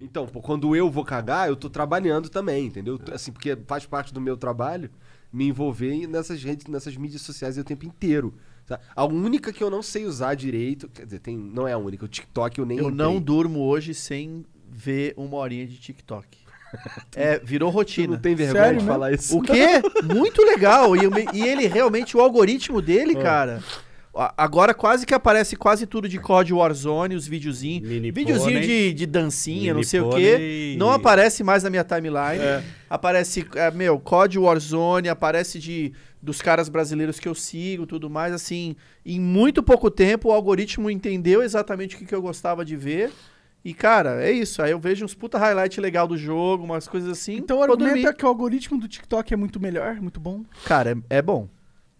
Então, pô, quando eu vou cagar, eu tô trabalhando também, entendeu? Assim, porque faz parte do meu trabalho me envolver nessas redes, nessas mídias sociais o tempo inteiro. sabe? A única que eu não sei usar direito, quer dizer, tem, não é a única, o TikTok eu nem Eu entrei. não durmo hoje sem ver uma horinha de TikTok. É, virou Tu rotina. não tem vergonha Sério de mesmo? falar isso? O quê? Muito legal. E, e ele realmente, o algoritmo dele, Ah. cara. Agora quase que aparece quase tudo de COD Warzone, os videozinhos. Videozinho de, de dancinha, não Mini sei o pônei quê. e- Não aparece mais na minha timeline. É. Aparece, é, meu, COD Warzone, aparece de dos caras brasileiros que eu sigo, tudo mais. Assim, em muito pouco tempo o algoritmo entendeu exatamente o que, que eu gostava de ver. E, cara, é isso. Aí eu vejo uns puta highlight legal do jogo, umas coisas assim. Então o argumento dormir. é que o algoritmo do TikTok é muito melhor, muito bom. Cara, é, é bom.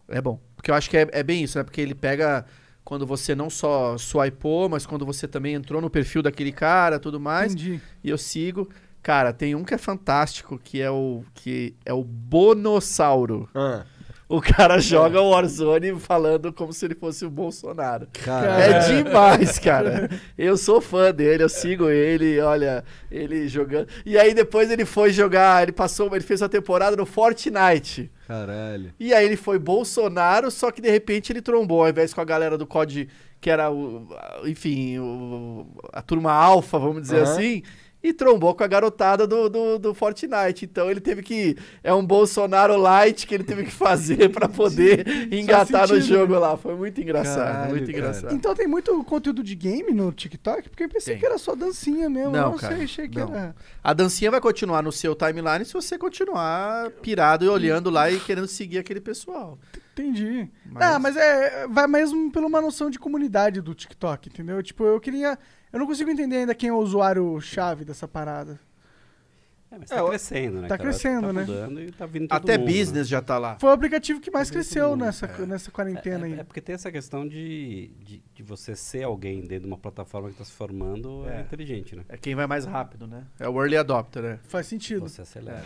É bom. Porque eu acho que é, é bem isso, né? Porque ele pega quando você não só swipou, mas quando você também entrou no perfil daquele cara, tudo mais. Entendi. E eu sigo. Cara, tem um que é fantástico, que é o que é o Bonossauro. Ah, O cara joga o Warzone falando como se ele fosse o Bolsonaro. caralho. É demais, cara. Eu sou fã dele, eu sigo ele, olha, ele jogando. E aí depois ele foi jogar, ele passou, ele fez uma temporada no Fortnite. Caralho. E aí ele foi Bolsonaro, só que de repente ele trombou, ao invés com a galera do COD, que era o, enfim, o- a turma alfa, vamos dizer Aham. assim, e trombou com a garotada do, do, do Fortnite. Então ele teve que. É um Bolsonaro light que ele teve que fazer pra poder engatar no jogo lá. Foi muito engraçado, Caralho, muito cara. engraçado. Então tem muito conteúdo de game no TikTok? Porque eu pensei Tem. que era só dancinha mesmo. Não, eu não cara, sei, achei que não. era. A dancinha vai continuar no seu timeline se você continuar pirado e olhando lá e querendo seguir aquele pessoal. Entendi. Mas- Ah, mas é. Vai mesmo pela uma noção de comunidade do TikTok, entendeu? Tipo, eu queria. Eu não consigo entender ainda quem é o usuário-chave dessa parada. É, mas É, tá o- crescendo, né? tá cara? crescendo, tá né? mudando e tá vindo todo Até mundo, né? business já tá lá. Foi o aplicativo que mais Todo cresceu mundo, nessa, é. nessa quarentena É, aí. é porque tem essa questão de, de, de você ser alguém dentro de uma plataforma que está se formando é, É. inteligente, né? É quem vai mais rápido, né? É o early adopter, né? Faz sentido. Você acelera.